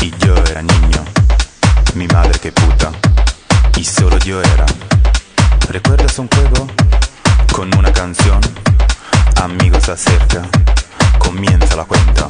Y yo era niño, mi madre que puta y solo yo era. ¿Recuerdas un juego con una canción? Amigos acerca, comienza la cuenta.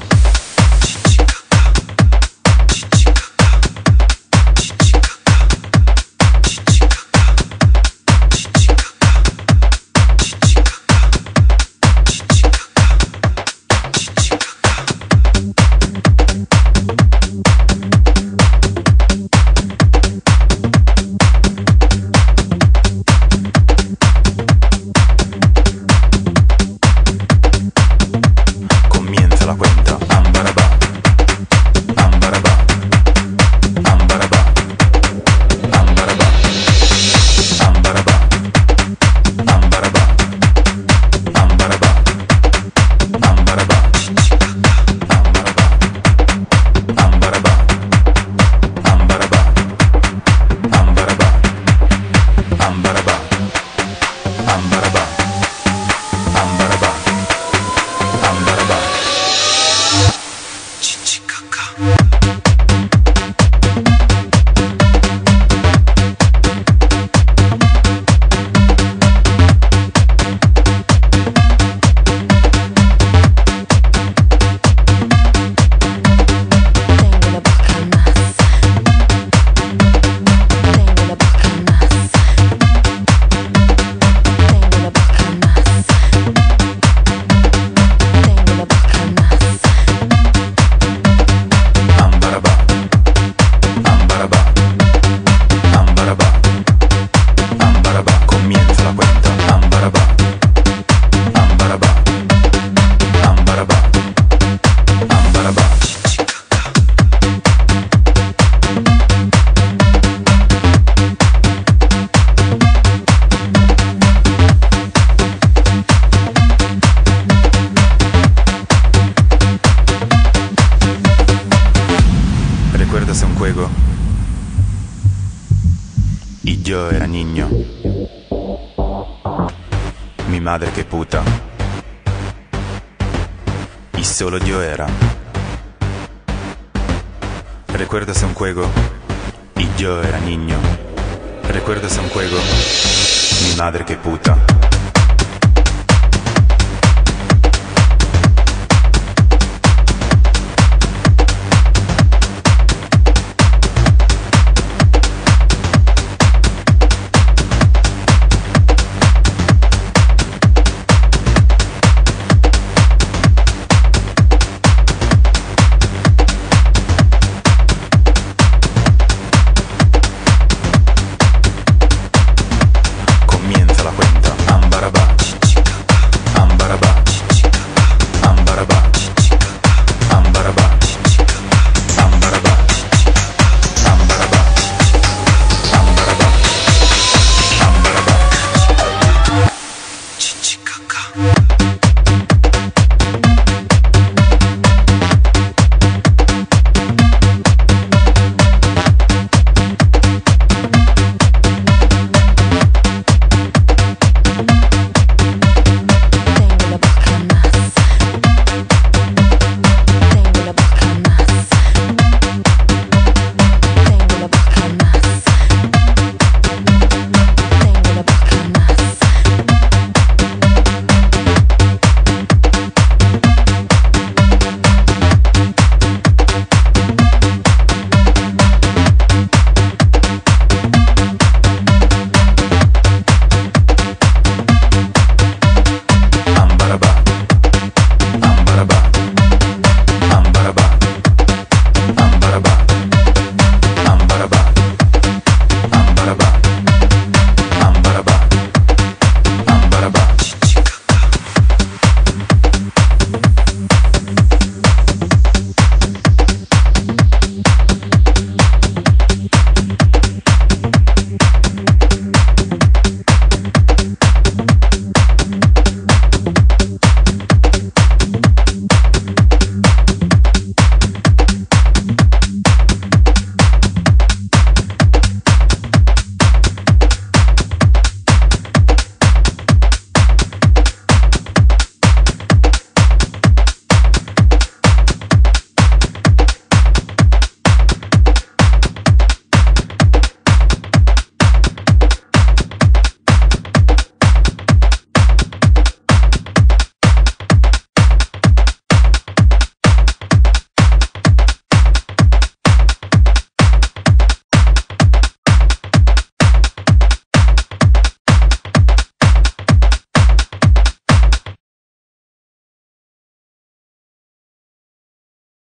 Yo era niño. Mi madre que puta. Y solo yo era. ¿Recuerdas un juego? Y yo era niño. ¿Recuerdas un juego? Mi madre que puta.